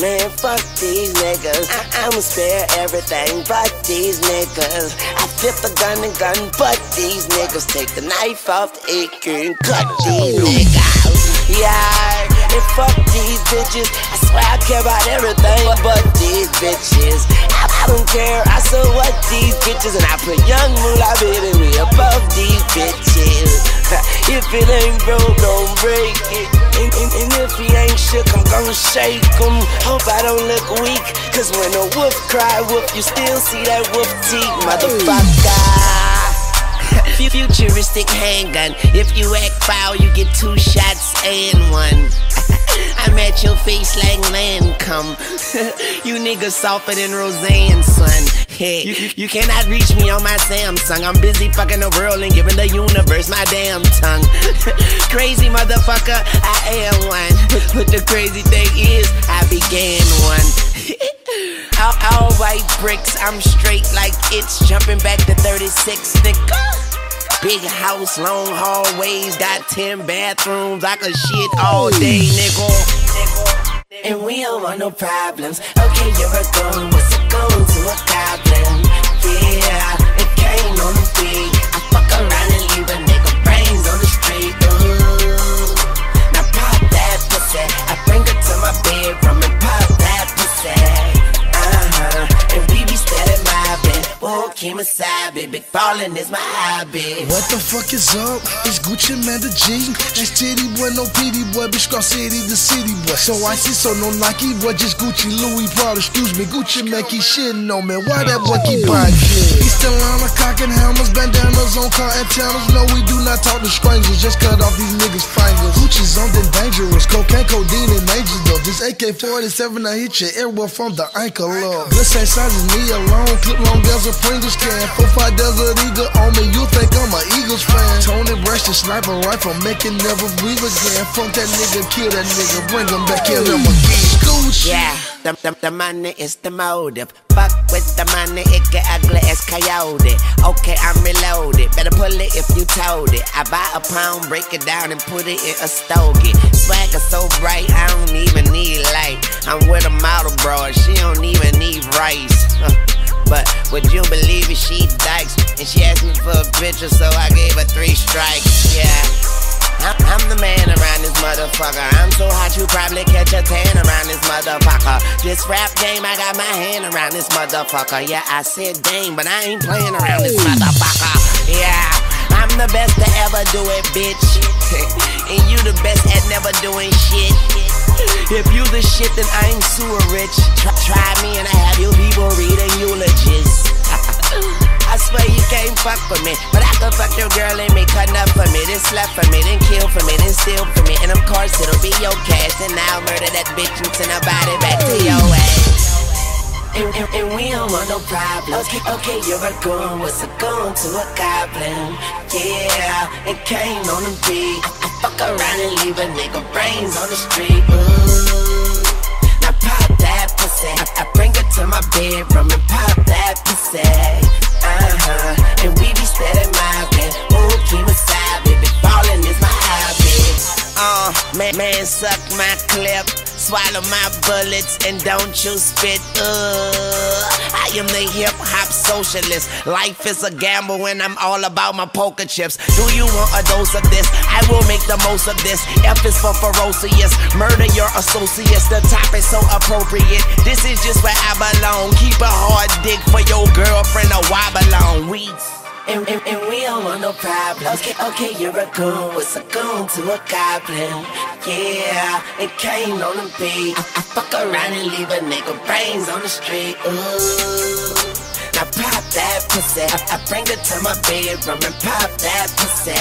Man, fuck these niggas. I- I'ma spare everything but these niggas. I flip a gun and gun, but these niggas take the knife off the AK and cut these niggas. Yeah, and fuck these bitches. I swear I care about everything but these bitches. I, don't care. I so what these bitches, and I put young moolah baby me above these bitches. if it ain't broke, don't break it. And, and, and if he ain't shook, I'm gonna shake him. Hope I don't look weak. Cause when a wolf cry wolf, you still see that wolf teeth, motherfucker. Futuristic handgun. If you act foul, you get two shots and one. I'm at your face like Lancôme. you niggas softer than Roseanne, son. Hey, you, you cannot reach me on my Samsung. I'm busy fucking the world and giving the universe my damn tongue. crazy motherfucker, I am one. But the crazy thing is, I began one. all, all white bricks, I'm straight like it's jumping back to 36, nigga. Big house, long hallways, got 10 bathrooms. I could shit all day, nigga. And we don't want no problems. Okay, you're a goon. What's a goon to a goblin? Yeah, it came on the beat. I fuck around and leave a nigga brains on the street. Ooh. Now pop that pussy. I bring her to my bedroom and pop that pussy. Uh-huh. And we be steady mobbing. Whoa, Kimasabi. Big ballin' is my hobby. What the fuck is up? It's Gucci Mane the G. It's Titty Boy, no PD Boy, bitch Cross City, the city boy. So I see, so no Nike boy, just Gucci, Louis Prada, excuse me. Gucci Mane keep shitting on me. Why that boy keep buying shit? He still on a cock and hammers, bandanas on car antennas. No, we do not talk to strangers, just cut off these niggas' fingers. Gucci's something dangerous, cocaine, codeine, and major though. This AK 47, I hit you everywhere from the ankle up. This ain't sizes me alone, clip long as a Pringles can. Four, five Desert Eagle on me, you think I'm a Eagles fan. Tony Brash, the sniper rifle, make it never breathe again. Fuck that nigga, kill that nigga, bring him back, kill him again. Gucci. Yeah, the, the, the money is the motive. Fuck with the money, it get ugly as coyote. Okay, I'm reloaded. Better pull it if you told it. I buy a pound, break it down, and put it in a stogie. Swagger so bright, I don't even need light. I'm with a model, bro, and she don't even need rice. But would you believe it? She dykes, and she asked me for a picture, so I gave her three strikes. Yeah. I'm, the man around this motherfucker. I'm so hot you probably catch a tan around this motherfucker. This rap game, I got my hand around this motherfucker. Yeah, I said game, but I ain't playing around this motherfucker. Yeah, I'm the best to ever do it, bitch. and you the best at never doing shit. If you the shit, then I ain't sewer rich. Try, try me and I have your people reading eulogies. I swear you can't fuck with me, but I can fuck your girl and make her nut for me, then slap for me, then kill for me, then steal for me, and of course it'll be your cash. Then I'll murder that bitch and send her body back to your ass. And, and, and we don't want no problems. Okay, okay, you're a goon. What's a goon to a goblin? Yeah, it came on the beat. I, fuck around and leave a nigga brains on the street. Ooh. Now pop that pussy. I, I bring her to my bedroom and pop that pussy. Uh-huh. And we be steady mobbing. Ooh, keep aside, baby. Is my. Uh, man, man, suck my clip. Swallow my bullets and don't you spit. Uh, I am the hip hop socialist. Life is a gamble and I'm all about my poker chips. Do you want a dose of this? I will make the most of this. F is for ferocious. Murder your associates. The top is so appropriate. This is just where I belong. Keep a hard dick for your girlfriend to wobble on. We. And, and, and we don't want no problems. Okay, okay, you're a goon. What's a goon to a goblin? Yeah, it came on the beat. I, I fuck around and leave a nigga brains on the street. Ooh. Now pop that pussy. I, I bring her to my bedroom and pop that pussy.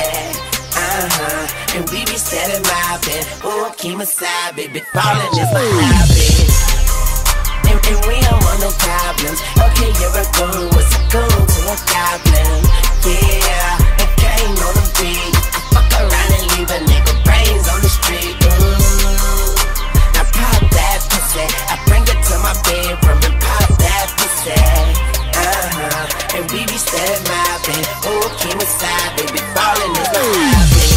Uh-huh. And we be steady mobbing. Ooh, keep my side, baby. Ballin' is my hobby. And, and we don't want no problems. Okay, you're a goon. What's a goon a goblin? Yeah, it came on the beat. I fuck around and leave a nigga brains on the street. Ooh. Now pop that pussy. I bring it to my bedroom and pop that pussy. Uh-huh. And we be steady mobbing. Ooh, keep my side, baby. Ballin' is my hobby.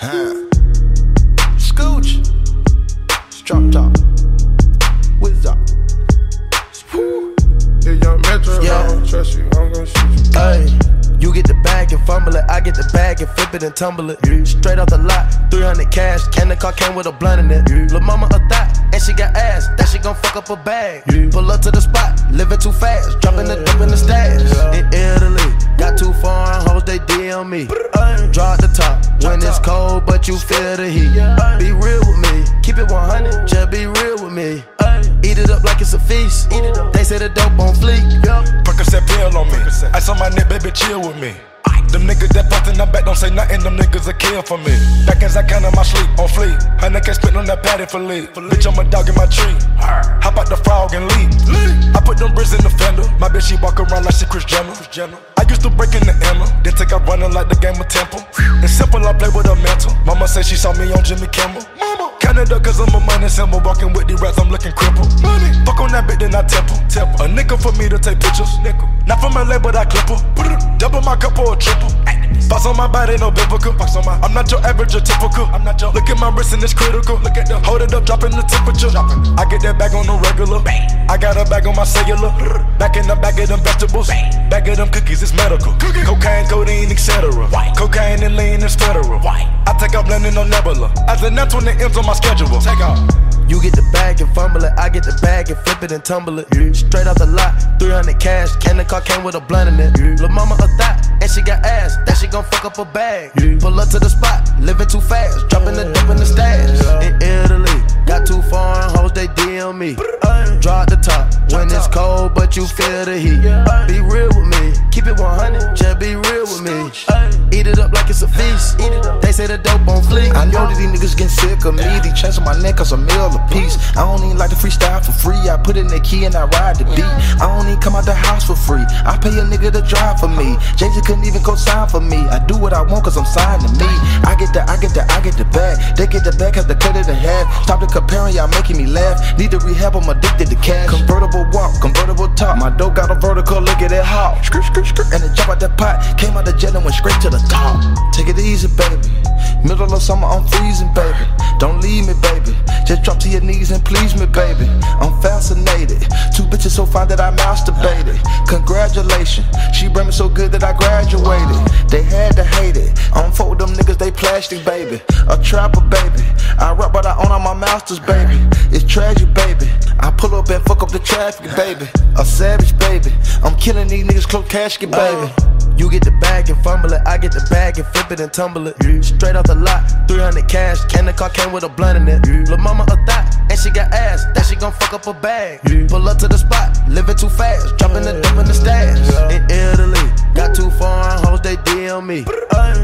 Huh. Drop top. What's up? Yeah, young Metro, yeah. I don't trust you. I'm gonna shoot you. Hey. Get the bag and fumble it, I get the bag and flip it and tumble it. Straight off the lot, 300 cash, can the car came with a blunt in it. Lil' mama a thot, and she got ass, that she gon' fuck up a bag. Pull up to the spot, living too fast, dropping the dope in the stash. In Italy, got two foreign hoes, they DM me. Drop the top when it's cold, but you feel the heat. Be real with me, keep it 100, just be real with me. Eat it up like it's a feast. Eat it up. They say the dope on fleek. Yep. Percocet pill on me. I saw my nigga, baby, chill with me. Them niggas that post in the back don't say nothing, them niggas a kill for me. Back as I count on my sleep, on fleek. Honey can't spit on that patty for lead. Bitch, I'm a dog in my tree. Hop out the frog and leave. I put them bricks in the fender. My bitch, she walk around like she Kris Jenner. I used to break in the Emma, then take out running like the game of Temple. It's simple, I play with a mental. Mama said she saw me on Jimmy Kimmel. Canada, cause I'm a money symbol. Walking with the rats, I'm looking crippled. Money. Fuck on that bitch, then I temple. temple. A nickel for me to take pictures. Nickel. Not from LA, but I clip her. Double my cup or a triple. Box on my body, no biblical. Box on my, I'm not your average or typical. I'm not your. Look at my wrist and it's critical. Look at the, hold it up, dropping the temperature. Dropping. I get that bag on the regular. Bang. I got a bag on my cellular. Back in the bag of them vegetables. Bang. Bag of them cookies, it's medical. Cookie. Cocaine, codeine, etc. Cocaine and lean is federal. White. I take out blending on Nebula. As the net when the ends on my schedule. Take off. You get the bag and fumble it, I get the bag and flip it and tumble it. Straight off the lot, 300 cash, can the car came with a blunt in it. Lil' mama a thot, and she got ass, that she gon' fuck up a bag. Pull up to the spot, living too fast, dropping the dope in the stash. In Italy, got two foreign hoes, they DM me. Drop the top when it's cold, but you feel the heat. Be real with me, keep it 100, just be real with me. Eat it up like it's a feast. They say the dope on fleek. I know that these niggas getting sick of me. These chains on my neck cause a meal a piece. I don't even like to freestyle for free. I put in the key and I ride the beat. I don't even come out the house for free. I pay a nigga to drive for me. Z couldn't even co-sign for me. I do what I want cause I'm signed to me. I get the, I get the, I get the bag. They get the bag cause they cut it in half. Stop the comparing, y'all making me laugh. Need to rehab, I'm addicted to cash. Convertible walk, convertible top. My dope got a vertical, look at it hot. Skirt, skirt, skirt. And it jump out that pot. Came out the jet and went straight to the top. Take it easy, baby. Middle of summer, I'm freezing, baby. Don't leave me, baby. Just drop to your knees and please me, baby. I'm fascinated. Two bitches so fine that I masturbated. Congratulations. She bring me so good that I graduated. They had to hate it. I don't fuck with them niggas, they plastic, baby. A trapper, baby. I rap, but I own all my masters, baby. It's tragic, baby. I pull up and fuck up the traffic, baby. A savage, baby. I'm killing these niggas, close casket, baby. You get the bag and fumble it, I get the bag and flip it and tumble it. Straight off the lot, 300 cash, can the car came with a blunt in it. Lil' mama a thot, and she got ass, that she gon' fuck up a bag. Pull up to the spot, living too fast, dropping the dope in the stash. In Italy, got two foreign hoes, they DM me.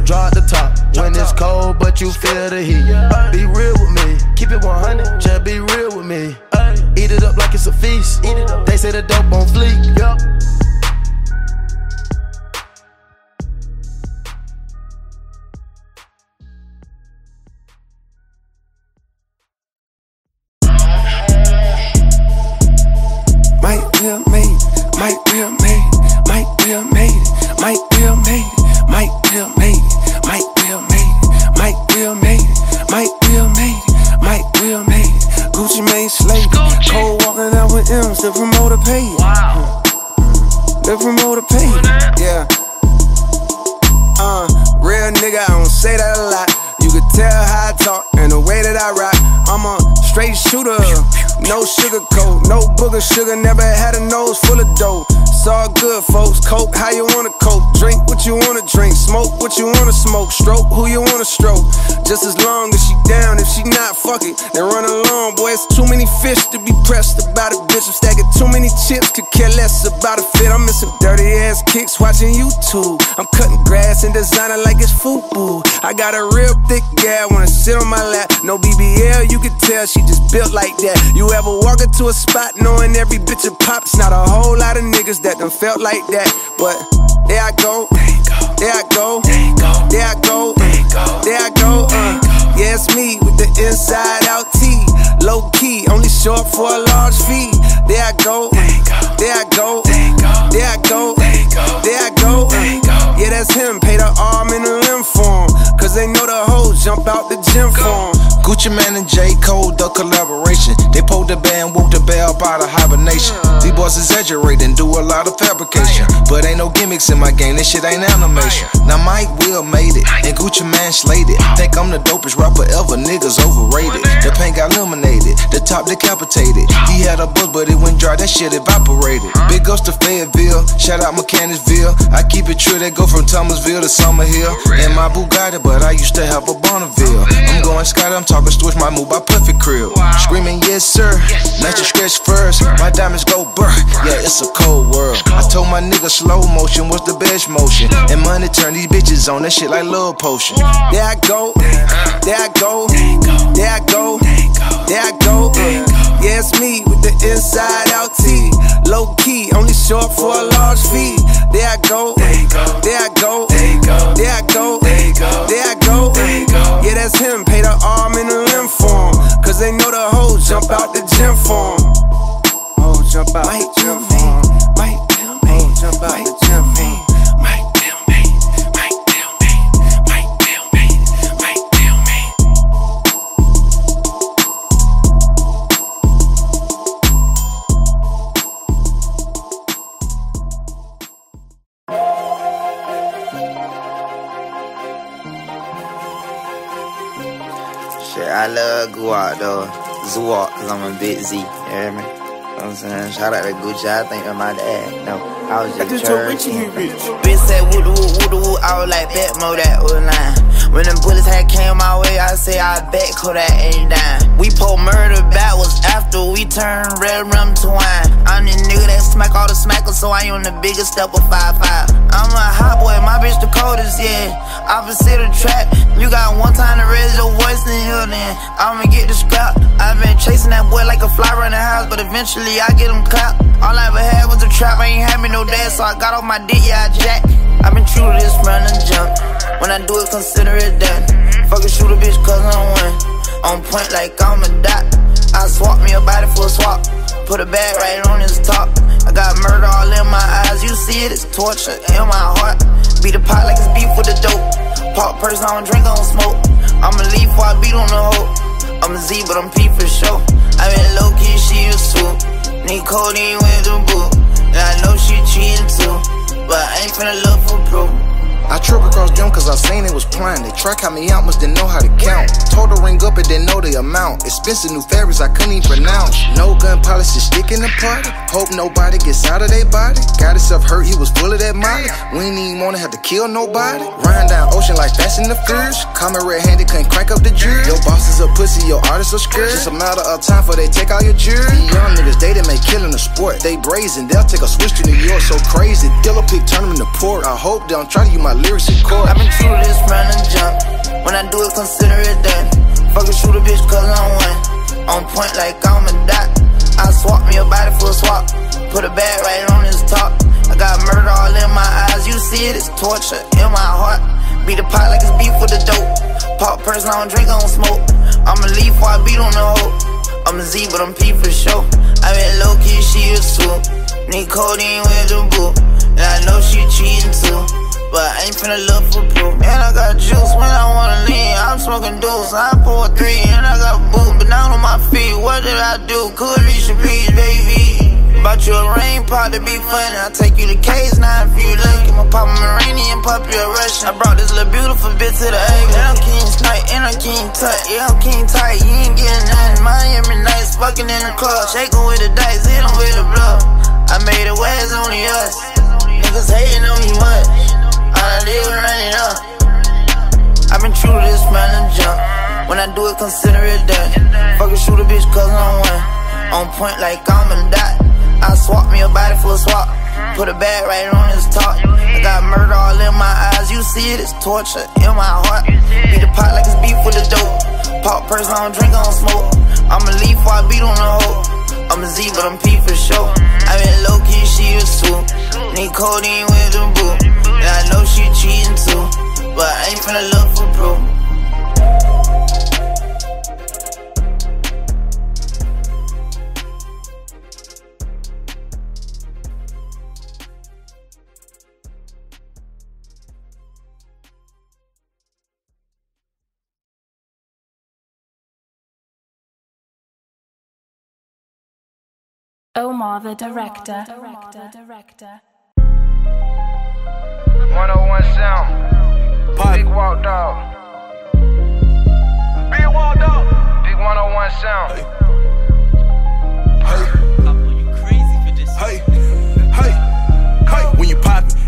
Drop the top when it's cold, but you feel the heat. Be real with me, keep it 100, just be real with me. Eat it up like it's a feast. They say the dope on fleek. Yup. Will made it, Mike Will made it, Mike Will made it, Mike Will made it, Mike Will made it, Mike Will made it, Mike Will made it, Mike Will made it, Mike Will made it. Gucci Mane slave, cold walking out with M's, the promoter paid. Wow. The promoter paid. Yeah. Uh, real nigga, I don't say that a lot. You can tell how I talk and the way that I rock. I'm a straight shooter, no sugar coat, no booger sugar. Never had a nose full of dope. It's all good, folks. Coke, how you wanna coke? Drink what you wanna drink. Smoke what you wanna smoke. Stroke who you wanna stroke. Just as long as she down. If she not, fuck it. Then run along, boy. It's too many fish to be pressed about a bitch. I'm stacking too many chips. Could care less about a fit. I'm missing dirty ass kicks watching YouTube. I'm cutting grass and designing like it's football. I got a real thick gal wanna sit on my lap. No BBL, you can tell she just built like that. You ever walk into a spot knowing every bitch a pop's not a whole lot of niggas that done felt like that. But there I go, there I go, there I go, there I go. Uh, yeah, it's me with the inside out T. Low key, only short for a large fee. There I go, there I go, there I go, there I go. Uh, yeah, that's him. Pay the arm and the limb for him. Cause they know the hoes jump out the gym for him. Gucci Mane and J. Cole, the collaboration. They pulled the band, woke the bell out of hibernation. These boys exaggerating, do a lot of fabrication. But ain't no gimmicks in my game, this shit ain't animation. Now Mike Will made it, and Gucci Mane slayed it. Think I'm the dopest rapper ever, niggas overrated. The paint got eliminated, the top decapitated. He had a buzz, but it went dry, that shit evaporated. Big ups to Fayetteville, shout out Mechanicsville. I keep it true, they go from Thomasville to Summerhill. In my Bugatti, but I used to have a Bonneville. I'm going Scott, I'm talking switch my move by Puffy Crib. Screaming, yes sir, let you stretch first. My diamonds go burr, yeah, it's a cold world. I told my nigga slow motion was the best motion. And money turn these bitches on, that shit like love potion. There I go, there I go, there I go, there I go. Yeah, it's me with the inside out T. Low key, only short for a large fee. There I go, there I go, there I go, there I go. Yeah, that's him, pay the arm and the limb for him. Cause they know the hoes jump out the gym for him. Oh, jump out. The gym for him. Oh, jump out. The gym I love Guap though. Zuwalk, cause I'm a big Z. You hear me? You know what I'm saying? Shout out to Gucci, I think of my dad. No, I was just churching. Bitch said woo woo woo woo, I was like bet mo that was line. When them bullets had came my way, I say I bet Kodak ain't dying. We pulled murder backwards after we turned red rum to wine. I'm the nigga that smack all the smackers, so I on the biggest step of 5'5. I'm a hot boy, my bitch the coldest, yeah. Opposite of trap, you got one time to raise your voice in here, then I'ma get the scrap. I've been chasing that boy like a fly around the house, but eventually I get him clapped. All I ever had was a trap, I ain't had me no dad, so I got off my dick, yeah, I jack. I been true to this run and jump. When I do it, consider it done. Shoot a bitch cause I'm one. On point like I'm a dot. I swap me a body for a swap. Put a bag right on his top. I got murder all in my eyes. You see it, it's torture in my heart. Beat the pot like it's beef with the dope. Pop person, I don't drink, I don't smoke. I'ma leave before I beat on the hoe. I'm a Z, but I'm P for sure. I been low key, she a swoop. Need codeine with the boot. And I know she cheating too. But I ain't finna look for proof. I trip across them cause I seen it was planned. They try count me out, must didn't know how to count. Told her ring up and didn't know the amount. Expensive new fabrics I couldn't even pronounce. No gun policy sticking the party. Hope nobody gets out of their body. Got himself hurt, he was full of that molly. We ain't even wanna have to kill nobody. Run down ocean like Fast and the Furious. Coming red handed, couldn't crank up the jury. Your boss is a pussy, your artist are scared. Just a matter of time for they take all your. These young niggas, they done make killing a sport. They brazen, they'll take a switch to New York so crazy. Dealer pick, turn them into port. I hope they don't try to use my lyrics in court. I've been true to this run and jump. When I do it, consider it done. Shoot a bitch cause I'm one. On point like I'm a dot. I swap me a body for a swap. Put a bag right on his top. I got murder all in my eyes. You see it, it's torture in my heart. Beat the pot like it's beef with the dope. Pop person, I don't drink, I don't smoke. I'ma leave before I beat on the hoe. I'm a Z, but I'm P for sure. I been low key, she a swoop. Need codeine with the boot. And I know she cheating too. But I ain't finna look for proof. And I got juice when I wanna lean. I'm smoking deuce. I pour three and I got boot. But down on my feet, what did I do? Could reach the peace, baby. Bought you a rain pot to be funny. I'll take you to K's now if you look. I'ma pop a Iranian, pop you a Russian. I brought this little beautiful bitch to the egg. And I'm king snipe, and I'm king tut. Yeah, I'm king tight. You ain't getting nothing. Miami nice, fucking in the club. Shaking with the dice, hit with the bluff. I made it where it's only us. Niggas hating on me much. I did was run it up. I've been true to this man and jump. When I do it, consider it done. Fucking shoot a bitch cause I'm one. On point like I'm a dot. I swap me a body for a swap. Put a bag right on his top. I got murder all in my eyes. You see it, it's torture in my heart. Beat the pot like it's beef with the dope. Pop person, I don't drink, I don't smoke. I'ma leave before I beat on the hoe. I'm a Z, but I'm P for sure. I been low key, she a swoop. Need codeine with the boot. And I know she cheating too. But I ain't finna look for proof. Omar the director. Director. Director. 101 sound. Pop. Big walk dog. Big walk dog. Big 101 sound. Hey. Hey. Hey. Hey.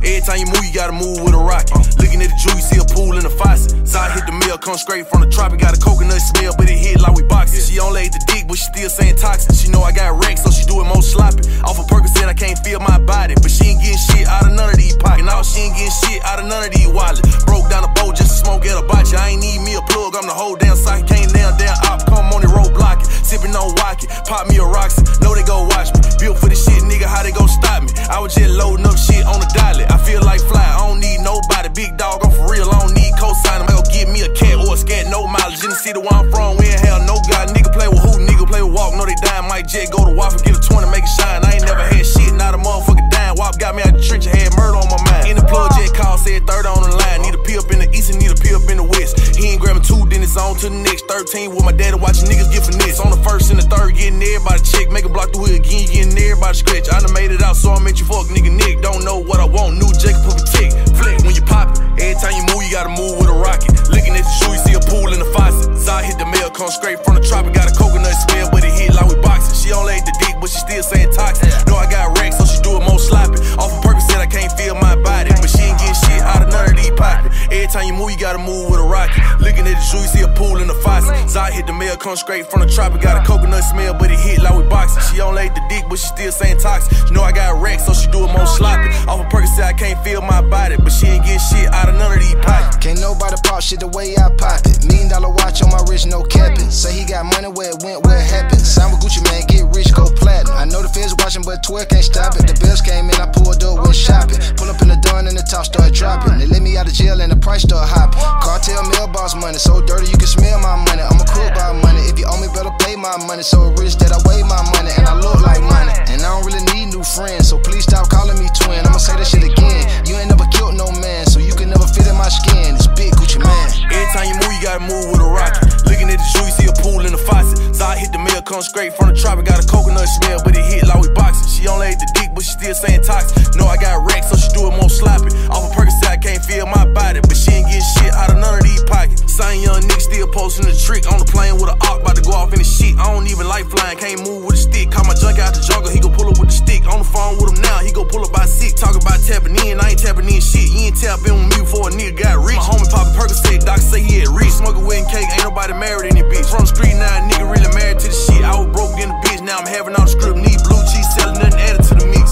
Every time you move, you gotta move with a rocket. Looking at the jewel, you see a pool in the faucet. Side hit the mill, come straight from the tropic. Got a coconut smell, but it hit like we boxing. She only ate the dick, but she still saying toxic. She know I got wrecked, so she do it more sloppy. Off of Percocet, I can't feel my body, but she ain't getting shit out of none of these pockets. Now she ain't getting shit out of none of these wallets. Broke down the boat just to smoke at a botcha. I ain't need me a plug, I'm the whole damn socket. Came down, down, op, come on the road block it. Sipping on Wacky, pop me a Roxy. Know they go watch me. Built for this shit, nigga, how they gon' stop me? I was just loading up shit on the dolly. I feel like fly, I don't need nobody. Big dog, I'm for real, I don't need cosign. I'm gonna get me a cat or a scat, no mileage. In the city where I'm from, we ain't hell no god. Nigga play with who? Nigga play with walk, know they dying. Mike Jet go to Waffle, get a 20, make it shine. I ain't never had shit, not a motherfucker Wop got me out the trench, had murder on my mind. In the plug, jet call, said third on the line. Need a pee up in the east and need a pee up in the west. He ain't grabbing two, then it's on to the next. 13 with my daddy watching niggas get finesse. On the first and the third, getting everybody check. Make a block the hood again, getting everybody scratch. I done made it out, so I met you fuck nigga Nick. Don't know what I want, new Jacob put a tick. Flick when you pop it. Every time you move, you gotta move with a rocket. Looking at the shoe, you see a pool in the faucet. Zod hit the mail, come straight from the tropic. Got a coconut smell, but it hit like we boxing. She only ate the dick, but she still saying toxic. Know I got wrecked, so do it more sloppy. Off of Percocet, I can't feel my body, but she ain't getting out of none of these pockets. Every time you move, you gotta move with a rocket. Looking at the shoe, you see a pool in the faucet. Zod hit the mail, come straight from the tropic. Got a coconut smell, but it hit like we boxing. She only ate the dick, but she still saying toxic. She know I got wrecked, so she do it more sloppy. Off of Percocet, I can't feel my body, but she ain't getting shit out of none of these pockets. Can't nobody pop shit the way I pop it. Million dollar watch on my wrist, no capping. Say he got money where it went, where it happened. Sign with Gucci Mane, get rich, go platinum. I know the feds watching, but 12 can't stop it. The bills came in, I pulled up, went shopping. Pull up in the dawn and the top start dropping. They let me out of jail and the price start hopping. Cartel mailbox money, so dirty you can smell my money. I'm a crook by money. If you owe me, better pay my money. So rich that I weigh my money and I look like money. And I don't really need new friends, so please stop calling me twin. I'ma say that shit again. You ain't never killed no man, so you can never fit in my skin. It's big Gucci Mane. Every time you move, you gotta move with a rocket. Looking at the shoe, you see a pool in the faucet. So I hit the mail, come straight from the tropic. Got a coconut smell, but it hit like we boxing. She only ate the dick, but she still saying toxic. Know I got wrecked, so she do it more sloppy. Off of Percocet, Can't feel my body, but she ain't getting shit out of none of these pockets. Same young nigga still posting the trick on the plane with an arc, about to go off in the shit. I don't even like flying, can't move with a stick. Call my junk out the jungle, he go pull up with the stick. On the phone with him now, he go pull up by six. Talking about tapping in, I ain't tapping in shit. You ain't tapping with me before a nigga got rich. My homie poppin' Percocet, doc say he had rich. Smoking wedding cake, ain't nobody married in this bitch. From the street now, a nigga really married to the shit. I was broke in the bitch, now I'm having all the script.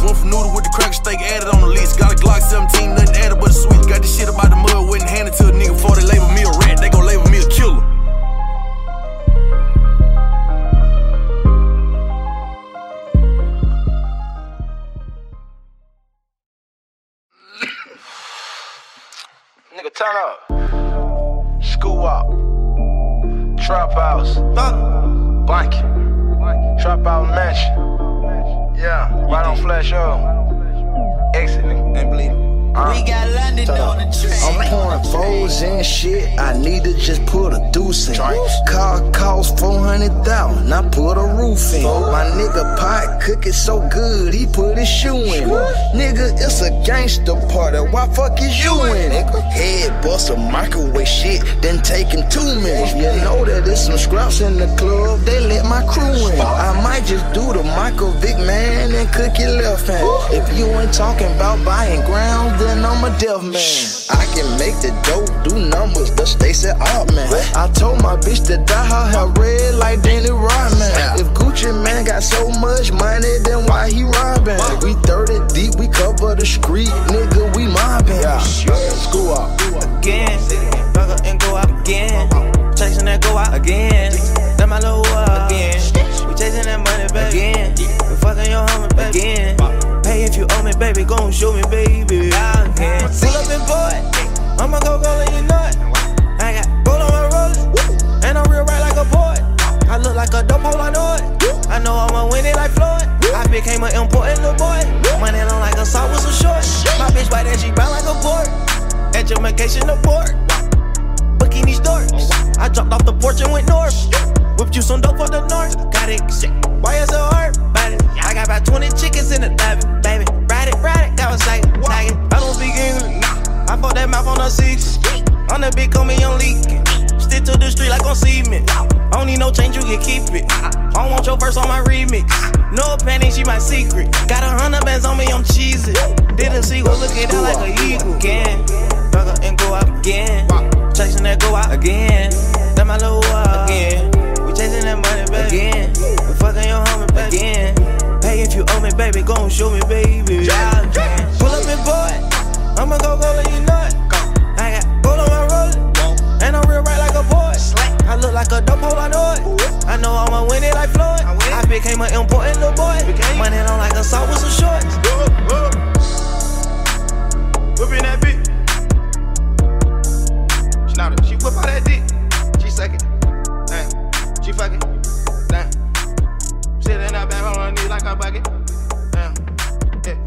One for noodle with the cracker steak added on the list. Got a Glock 17, nothing added but a switch. Got this shit about the mud, wouldn't hand it to a nigga before they label me a rat. They gon' label me a killer. Nigga, turn up. School up. Trap house. Blanket. Trap out mansion. Yeah, right on flash up. Exit, nigga. Ain't bleeding. We got London on the train. I'm pouring foes and shit. I need to just put a deuce in. Car cost 400,000. I put a roof in. My nigga pot cook it so good. He put his shoe in. Nigga, it's a gangster party. Why fuck is you in? Head bust a microwave shit. Then taking two minutes. You know that there's some scraps in the club. They let my crew in. I might just do the Michael Vick man and cook your left hand. If you ain't talking about buying ground, then I'm a deaf man. I can make the dope do numbers, the Stacey Augmon. Oh, I told my bitch to dye her hair red like Danny Rodman. If Gucci Mane got so much money, then why he robbing? We 30 deep, we cover the street, nigga, we mobbing. Yeah. School up. again. Back up and go out again. Uh-huh. Chasing that go out again. That my little up again. We chasing that money back again. We fucking your homie back again. Me, baby. Gon' show me, baby. I can. Pull up and boy. I'ma go go let you know it. I got gold on my roses. And I'm real right like a boy. I look like a dope hole, I know it. I know I'ma win it like Floyd. I became an important little boy. Money long like a salt with some shorts. My bitch white and she brown like a board. Education abort. Booking these doors. I dropped off the porch and went north. Whipped you some dope for the north. Got it. Why is it hard? I got Got about 20 chickens in the diamond, baby. Ride it, ride it, got a sack, tag it. I don't speak English, nah. I fuck that mouth on a six. On the big, call me young leaking. Stick to the street like on cement. I don't need no change, you can keep it. I don't want your verse on my remix. No panic, she my secret. Got a hundred bands on me, I'm cheesy. Didn't see what look at that like a eagle. Again, up and go out again. Chasing that go out again. That my little wild again. We chasing that money back again. We fucking your homie back again. Hey, if you owe me, baby, gon' show me, baby. Yeah. Pull up and boy. I'ma go go let you know it. I got gold on my roller. And I'm real right like a boy. I look like a dope hole, I know it. I know I'ma win it like Floyd. I became an important little boy. Money on like a salt with some shorts. Whipping that bitch. She whip out that dick. Knee bucket. Damn. Yeah.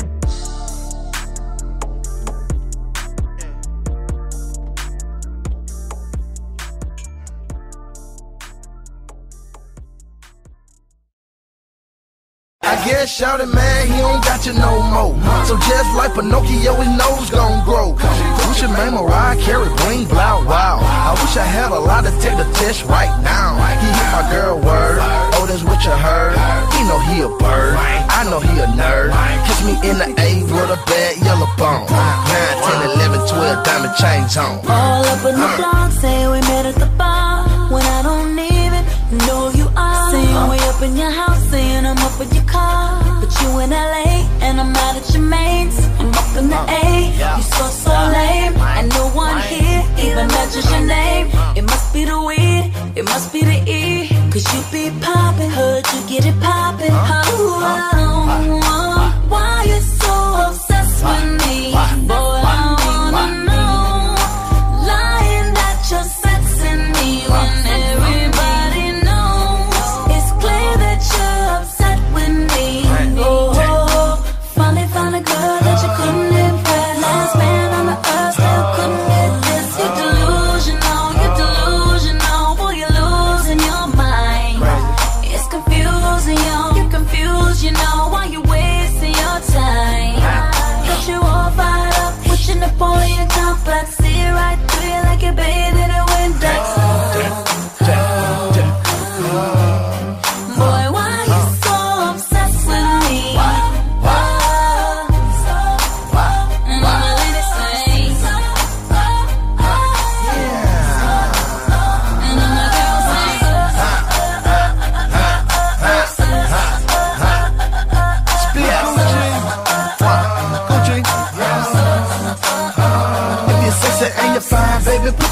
I guess shout it, man, he ain't got you no more. So just like Pinocchio, his nose gon' grow. Gucci Mane, Mariah Carey, bling, blow, wow. I wish I had a lot to take the test right now. He hit my girl word, oh, that's what you heard. He know he a bird, I know he a nerd. Kiss me in the A with a bad yellow bone. 9, 10, 11, 12, diamond chains on. All up in the blog, say we met at the bar. When I don't even know you are. Saying uh-huh. we up in your house, saying I'm up in your car. But you in LA, and I'm out at your mains. I'm up in the A, you so, so lame. And no one here even mentions your name. It must be the weed, it must be the E. Cause you be poppin', heard you get it poppin'. Oh,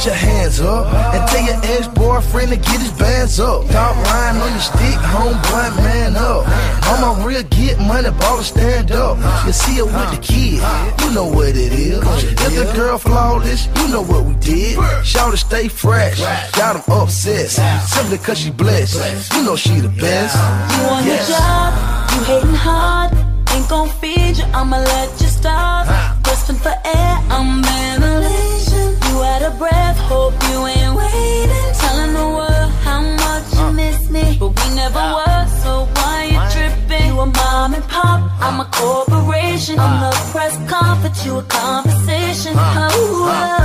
put your hands up. And tell your ex-boyfriend to get his bands up. Top line on your stick, homeboy, man up. On my real get money, baller stand up. You see her with the kid, you know what it is. If the girl flawless, you know what we did. Shout to stay fresh, got them obsessed. Simply cause she blessed, you know she the best. You on your job, you hating hard. Ain't gon' feed you, I'ma let you starve. Grasping for air, I'm ventilation. You out of breath, hope you ain't waiting. Telling the world how much you miss me. But we never were, so why you tripping? You a mom and pop, I'm a corporation. I'm the press conference, you a conversation. Oh,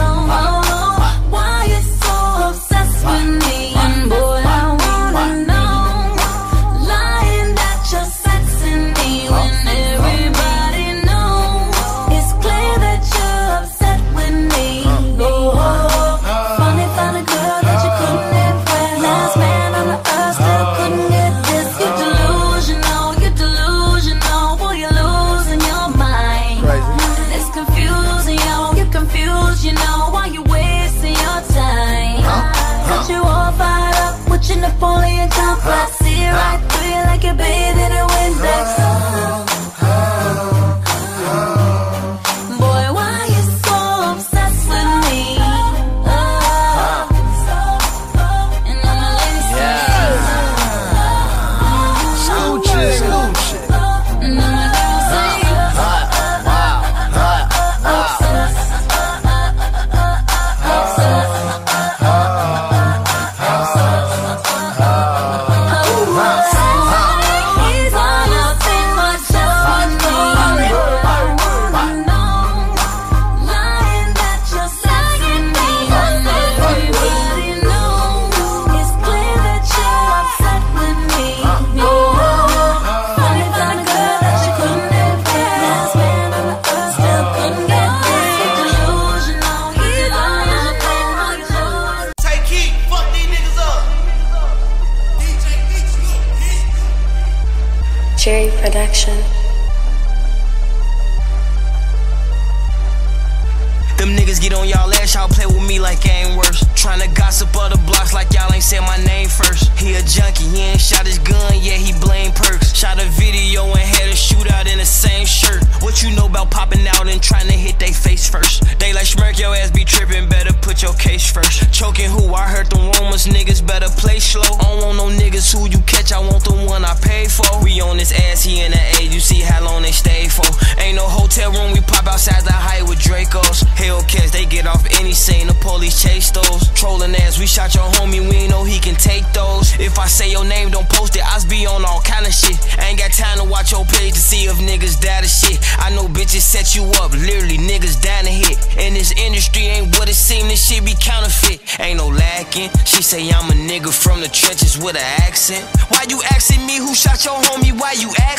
niggas get on y'all ass, y'all play with me like I ain't worse. Tryna gossip other blocks like y'all ain't said my name first. He a junkie, he ain't shot his gun, yeah, he blame perks. Shot a video and had a shootout in the same shirt. What you know about popping out and trying to hit they face first? They like smirk your ass be tripping, better put your case first. Choking who? I heard the rumors, niggas better play slow. I don't want no niggas who you catch, I want the one I pay for. We on this ass, he in the A, you see how long they stay for. Ain't no hotel room, we pop outside the height with Dracos. They get off any scene, the police chase those. Trolling ass, we shot your homie, we know he can take those. If I say your name, don't post it, I be on all kind of shit. Ain't got time to watch your page to see if niggas die to shit. I know bitches set you up, literally niggas down to hit. In this industry ain't what it seem, this shit be counterfeit. Ain't no lacking. She say I'm a nigga from the trenches with an accent. Why you asking me who shot your homie? Why you asking?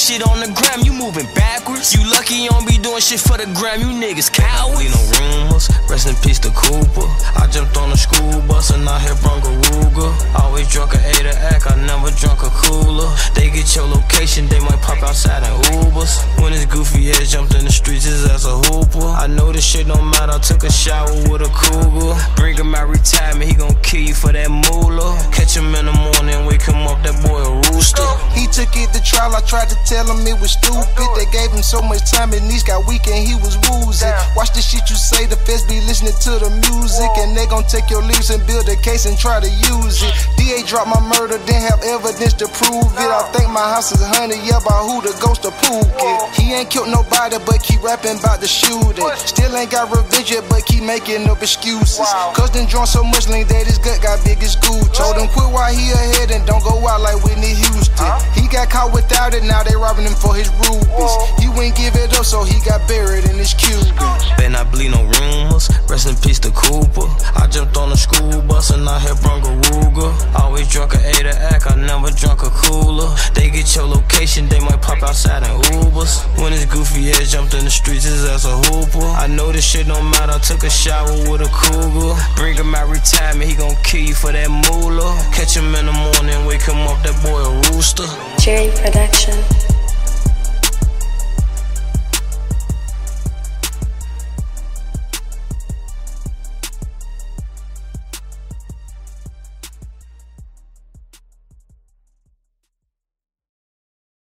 Shit on the gram, you moving backwards. You lucky you don't be doing shit for the gram, you niggas cowards. We no rumors, rest in peace to Cooper. I jumped on the school bus and I hit Bronco Ruger. Always drunk a A to act, I never drunk a cooler. They get your location, they might pop outside in Ubers. When his goofy ass jumped in the streets, his ass a hooper. I know this shit don't matter, I took a shower with a cougar. Bring him out retirement, he gon' kill you for that moolah. Catch him in the morning, wake him up, that boy a rooster. He took it to trial, I tried to tell him it was stupid. They gave him so much time, and he's got weak and he was woozy. Watch the shit you say, the feds be listening to the music, and they gon' take your leaves and build a case and try to use it. DA dropped my murder, didn't have evidence to prove it. I think my house is honey, yeah, by who the ghost of Pookie. He ain't killed nobody, but keep rapping about the shooting. Still ain't got revenge yet, but keep making up excuses. Cause then drunk so much lean that his gut got big as Gucci. Told him quit while he ahead and don't go out like Whitney Houston. He got caught without it, now they robbing him for his rubies. He wouldn't give it up, so he got buried in his Cuban. Better not bleed no rumors. Rest in peace to Cooper. I jumped on the school bus and I hit Bronco Ruger. Always drunk a A to act, I never drunk a cooler. They get your location, they might pop outside in Ubers. When his goofy ass jumped in the streets, his ass a hooper. I know this shit don't matter, I took a shower with a cougar. Bring him out retirement, he gon' kill you for that moolah. Catch him in the morning, wake him up, that boy a rooster. Cherry Production.